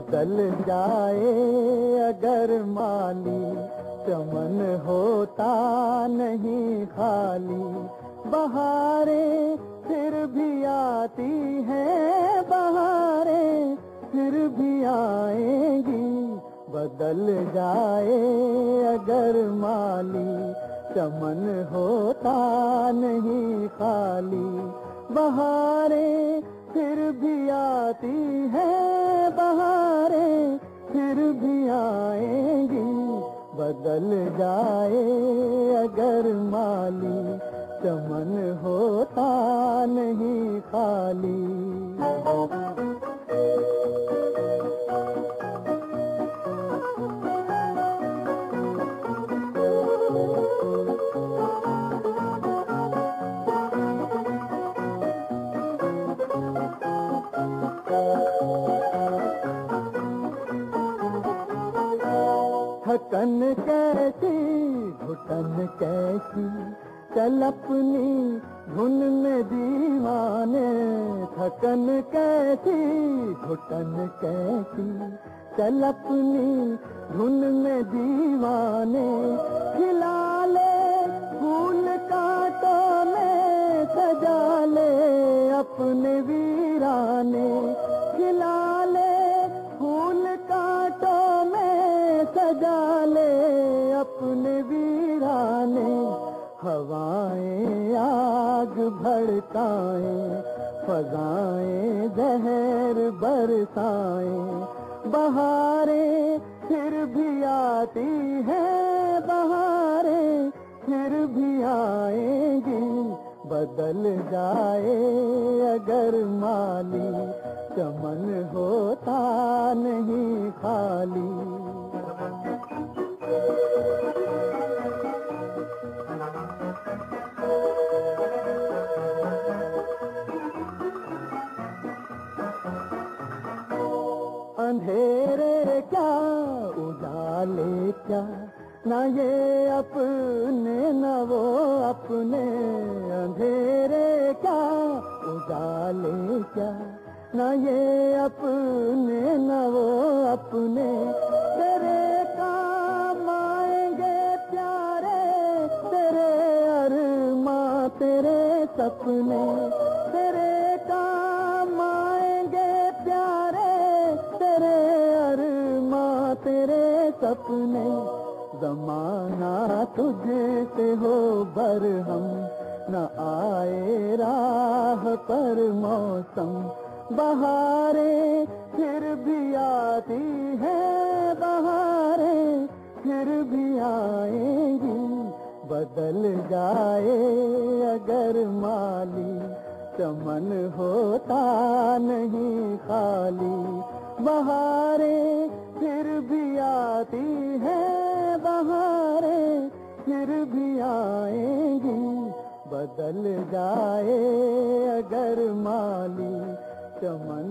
بدل جائے اگر مالی چمن ہوتا نہیں خالی بہاریں پھر بھی آتی ہیں، بہاریں پھر بھی آئیں گی۔ بدل جائے اگر مالی چمن ہوتا نہیں خالی بہاریں پھر بھی آتی ہیں بدل جائے اگر مالی چمن ہوتا نہیں خالی۔ تھکن کیسی، گھٹن کیسی، چل اپنی دھن میں دیوانے تھکن کیسی، گھٹن کیسی، چل اپنی دھن میں دیوانے، کھلا لے پھول کانٹوں میں، سجا لے اپنے ویرانے۔ بھڑکائیں فضائیں زہر برسائیں بہاریں پھر بھی آتی ہیں بہاریں پھر بھی آئیں گی۔ بدل جائے اگر مالی، چمن ہوتا نہیں خالی۔ اندھیرے کیا، اجالے کیا؟ نہ یہ اپنے، نہ وہ اپنے۔ اندھیرے کیا، اجالے کیا؟ نہ یہ اپنے، نہ وہ اپنے۔ تیرے کام آئیں گے پیارے، تیرے ارماں، تیرے سپنے۔ سپنے، زمانہ تجھ سے ہو بر ہم نہ آئے راہ پر موسم بہاریں پھر بھی آتی ہیں بہاریں پھر بھی آئیں گی۔ بدل جائے اگر مالی، چمن ہوتا نہیں خالی۔ بہاریں آتی ہیں بہاریں پھر بھی آئیں گی بدل جائے اگر مالی چمن